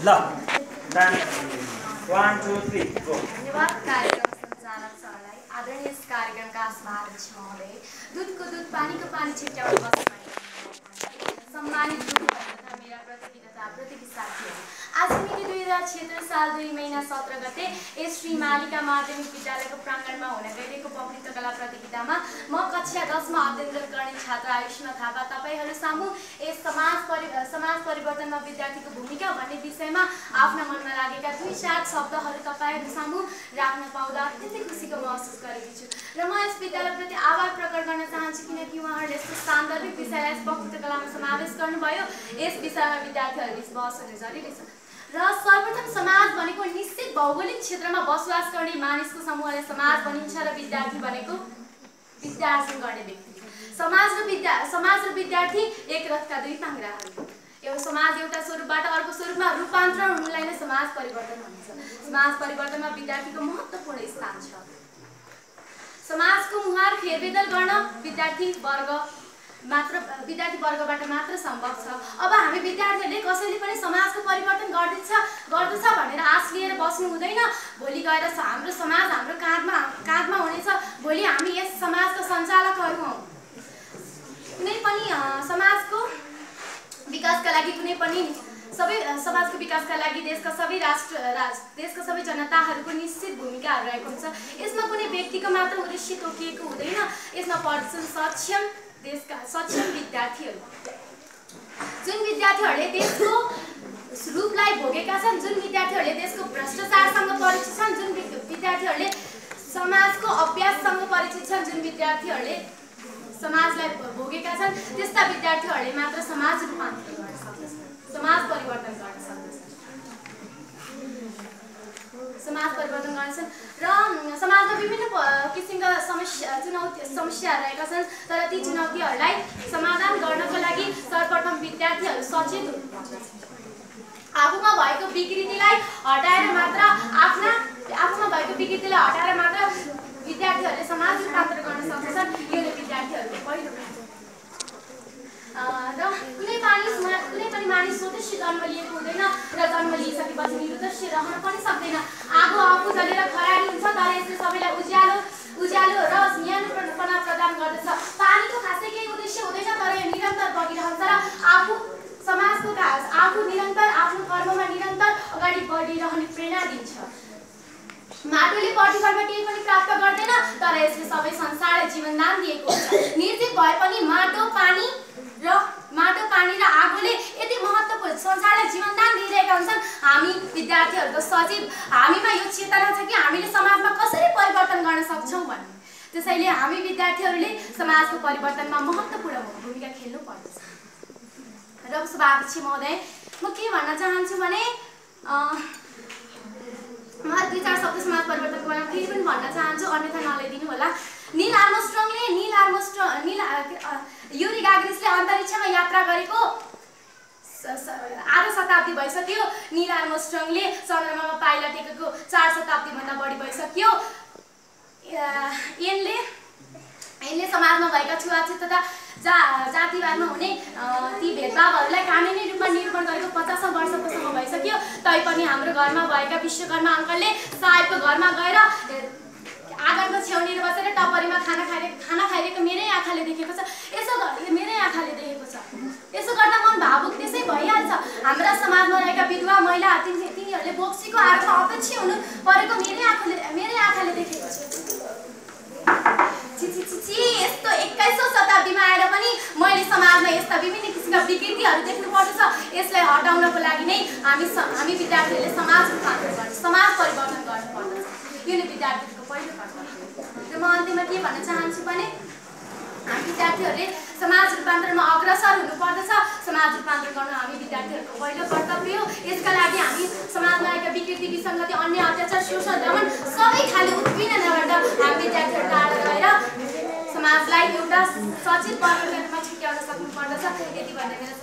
ल one two three go धन्यवाद कार्यक्रम दुधको दुध पानीको पानी छिट्याउनु सम्मानित गुरुहरू तथा मेरा प्रतिनिधि तथा प्रतिनिधि साथीहरू आज मिति दुई हजार क्षेत्र साल दुई महिना सत्र गते यस श्री मालिका माध्यमिक विद्यालयको प्राङ्गणमा हुन गइरहेको वक्तृत्व कला प्रतियोगितामा म कक्षा दसमा अध्ययनरत गर्ने छात्र आयुष्मा थापा तपाईँहरू सामु यस समाज परि समाज परिवर्तनमा विद्यार्थीको भूमिका भन्ने विषयमा आफ्ना मनमा लागेका दुई चार शब्दहरू तपाईँहरू सामु राख्न पाउँदा अत्यन्तै खुसीको महसुस गरेकी छु। र म यस विद्यालयप्रति आभार प्रकट गर्न चाहन्छु किनकि उहाँहरूले यस्तो सान्दर्भिक विषयलाई यस वक्तृत्व कलामा समावेश गर्नुभयो। यस विषयमा विद्यार्थीहरू बिच बहस हुने जरुरी छ। र सर्वप्रथम समाज भनेको निश्चित भौगोलिक क्षेत्रमा बसोबास गर्ने मानिसको समूहलाई समाज भनिन्छ र विद्यार्थी भनेको विद्यार्जन गर्ने व्यक्ति। समाज र विद्या समाज र विद्यार्थी एक रथका दुई पाङ्ग्राहरू। एउटा समाज एउटा स्वरूपबाट अर्को स्वरूपमा रूपान्तरण हुनुलाई नै समाज परिवर्तन भनिन्छ। समाज परिवर्तनमा विद्यार्थीको महत्त्वपूर्ण स्थान छ। समाजको मुहार फेरबेदल गर्न विद्यार्थी वर्ग मात्र विद्यार्थी वर्गबाट मात्र सम्भव छ। अब हामी विद्यार्थीहरूले कसैले पनि समाजको परिवर्तन गर्दैछ गर्दछ भनेर आश लिएर बस्नु हुँदैन। भोलि गएर हाम्रो समाज हाम्रो काँधमा काँधमा हुनेछ। भोलि हामी यस समाजका सञ्चालकहरू हौँ। कुनै पनि समाजको विकासका लागि कुनै पनि सबै समाजको विकासका लागि देशका सबै राष्ट्र राज देशका सबै जनताहरूको निश्चित भूमिकाहरू रहेको हुन्छ। यसमा कुनै व्यक्तिको मात्र उद्देश्य तोकिएको हुँदैन। यसमा पर्छन् सक्षम देशका सक्षम विद्यार्थीहरू जुन विद्यार्थीहरूले देशको रूपलाई भोगेका छन् जुन विद्यार्थीहरूले देशको भ्रष्टाचारसँग परिचित छन् जुन विद्यार्थीहरूले समाजको अभ्याससँग परिचित छन् जुन विद्यार्थीहरूले समाजलाई भोगेका छन् त्यस्ता विद्यार्थीहरूले मात्र समाज रूपान्तरण गर्न सक्दछन् समाज परिवर्तन गर्न सक्दछन् समाज परिवर्तन गर्छन् र समाजमा विभिन्न प- किसिमका समस्या चुनौती समस्याहरू रहेका छन् तर ती चुनौतीहरूलाई समाधान गर्नको लागि सर्वप्रथम विद्यार्थीहरू सचेत हुनुपर्छ आफूमा भएको विकृतिलाई हटाएर मात्र आफ्ना आफूमा भएको विकृतिलाई हटाएर मात्र विद्यार्थीहरूले समाज रूपान्तरण गर्न सक्दछन् यो नै विद्यार्थीहरूको पहिलो र कुनै मानिस कुनै पनि मानिस स्वतः जन्म लिएको हुँदैन र जन्म लिइसकेपछि निरुद्देश्य रहन पनि सक्दैन। आगो आफू जलेर खरानी हुन्छ तर यसले सबैलाई उज्यालो उज्यालो र न्यानोपना प्रदान गर्दछ पानीको खासै केही उद्देश्य हुँदैन तर यो निरन्तर बगिरहन्छ र आफू समाजको आफू निरन्तर आफ्नो कर्ममा निरन्तर अगाडि बढिरहने प्रेरणा दिन्छ माटोले प्रतिफलमा केही पनि प्राप्त गर्दैन तर यसले सबै संसारलाई जीवनदान दिएको हुन्छ निर्जीव भए पनि माटो पानी र माटो पानी र आगोले यति महत्त्वपूर्ण संसारलाई जीवनदान दिइरहेका हुन्छन् हामी विद्यार्थीहरू त सजीव हामीमा यो चेतना छ कि हामीले समाजमा कसरी परिवर्तन गर्न सक्छौँ भन्ने। त्यसैले हामी विद्यार्थीहरूले समाजको परिवर्तनमा महत्त्वपूर्ण भूमिका खेल्नु पर्दछ। र सभाध्यक्ष महोदय म के भन्न चाहन्छु भने म दुई चार शब्द समाज परिवर्तनको बारेमा फेरि पनि भन्न चाहन्छु। अन्यथा नल्याइदिनु होला। निल आर्मस्ट्रङले निल आर्मस्ट्रङ निल युरी गाग्रिसले अन्तरिक्षमा यात्रा गरेको आधा शताब्दी भइसक्यो। निल आर्मस्ट्रङले चन्द्रमामा पाइला टेकेको चार शताब्दीभन्दा बढी भइसक्यो। यसले यसले समाजमा भएका छुवाछुत तथा जा जातिवादमा हुने ती भेदभावहरूलाई कानुनी रूपमा निरूपण गरेको पचासौँ वर्षको समय भइसक्यो। तैपनि हाम्रो घरमा भएका विश्वकर्मा अङ्कलले साहेबको घरमा गएर आँगनको छेउनेर बसेर टपरीमा खाना खाइरे खाना खाइरहेको मेरै आँखाले देखेको छ यसो ग- मेरै आँखाले देखेको छ यसो गर्दा मन भावुक त्यसै भइहाल्छ हाम्रा समाजमा रहेका विधवा महिला तिनी तिनीहरूले बोक्सीको आडमा अपेक्षी हुनु परेको मेरै आँखाले मेरै आँखाले देखेको छु। यस्तो एक्काइसौँ शताब्दीमा आएर पनि मैले समाजमा यस्ता विभिन्न किसिमका विकृतिहरू देख्नु पर्दछ यसलाई हटाउनको लागि नै हामी हामी विद्यार्थीहरूले समाज समाज परिवर्तन गर्नुपर्दछ। यो नै विद्यार्थीहरूको पहिलो कर्तव्य। र म अन्त्यमा के भन्न चाहन्छु भने विद्यार्थीहरूले समाज रूपान्तरणमा अग्रसर हुनुपर्दछ। समाज रूपान्तरण गर्न हामी विद्यार्थीहरूको पहिलो कर्तव्य हो। यसका लागि हामी समाजमा रहेका विकृति विसङ्गति अन्य अत्याचार शोषण दमन सबै खाले उत्पीडनबाट हामी विद्यार्थीहरू टाढा रहेर समाजलाई एउटा सचेत परिवर्तनमा छुट्याउन सक्नुपर्दछ। यति भन्दै मेरो